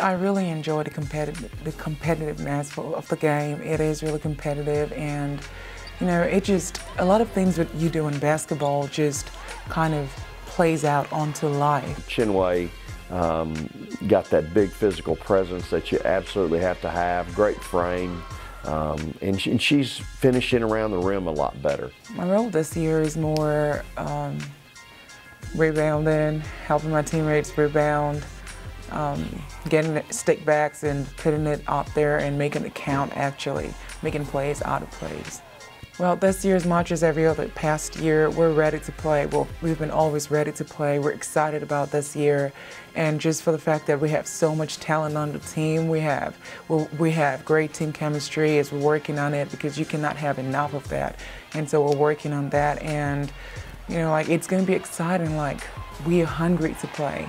I really enjoy the competitive the competitiveness of the game. It is really competitive and you know, it just a lot of things that you do in basketball just kind of plays out onto life. Chinwe um, got that big physical presence that you absolutely have to have, great frame, um, and, she, and, she's finishing around the rim a lot better. My role this year is more um, rebounding, helping my teammates rebound, um, getting stick backs and putting it out there and making it count actually, making plays out of plays. Well, this year's much as every other past year, we're ready to play. Well, we've been always ready to play. We're excited about this year, and just for the fact that we have so much talent on the team, we have well, we have great team chemistry as we're working on it because you cannot have enough of that, and so we're working on that, and you know, like it's going to be exciting. Like we are hungry to play.